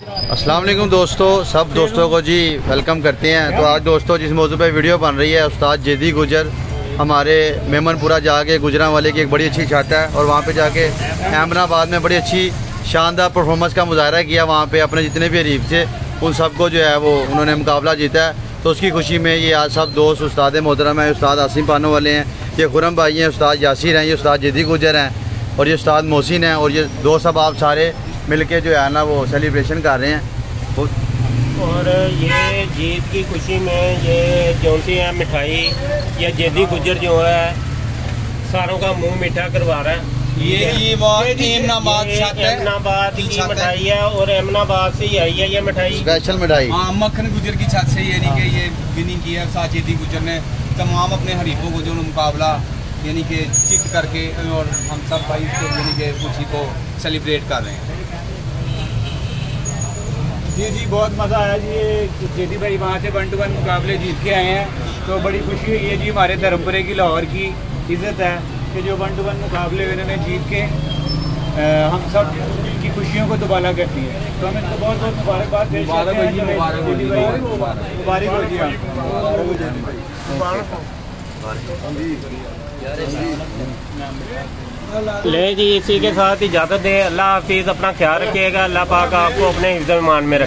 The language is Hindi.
अस्सलाम वालेकुम दोस्तों, सब दोस्तों को जी वेलकम करते हैं। तो आज दोस्तों, जिस मौजू पे वीडियो बन रही है, उस्ताद जेदी गुजर, हमारे मेमनपुरा जाके गुजरा वाले की एक बड़ी अच्छी छत है, और वहाँ पे जाके अहमदाबाद में बड़ी अच्छी शानदार परफॉर्मेंस का मुजाहरा किया वहाँ पे, अपने जितने भी अरीब थे, उन सबको जो है वो उन्होंने मुकाबला जीता है। तो उसकी खुशी में ये आज सब दोस्त, उस्ताद मोहतरम है, उस्ताद आसिम पानो वाले हैं, ये खुरम भाई हैं, उस्ताद यासिर हैं, ये उस्ताद जदी गुजर हैं, और ये उस्ताद मोहसिन हैं, और ये दोस्त सब आप सारे मिल के जो है ना वो सेलिब्रेशन कर रहे हैं। और ये जीत की खुशी में ये जो सी है मिठाई ये जेदी गुजर जो है सारों का मुँह मीठा करवा रहा है। ये ये एमनाबाद की मिठाई है और एमनाबाद से ही आई है ये मिठाई। स्पेशल मिठाई। हाँ मक्खन गुजर की छत से यानी कि ये विनिंग की है। साजिदी गुजर ने तमाम अपने हरीफों को जो मुकाबला यानी कि चित करके और हम सब भाई यानी कि खुशी को सेलिब्रेट कर रहे हैं। जी जी बहुत मज़ा आया जी ये जेदी भाई वहाँ से वन टू वन मुकाबले जीत के आए हैं। तो बड़ी खुशी हुई है जी हमारे धर्मपुरे की लाहौर की इज़्ज़त है कि जो वन टू वन मुकाबले इन्होंने जीत के आ, हम सब की खुशियों को दोबारा करती है। तो हम इनको बहुत बहुत मुबारकबाद हैं मुबारक हो जी ले जी इसी के साथ इजाज़त दे। अल्लाह हाफिज़ अपना ख्याल रखिएगा। अल्लाह पाक आपको अपने हिफ्ज़ ईमान में रखे।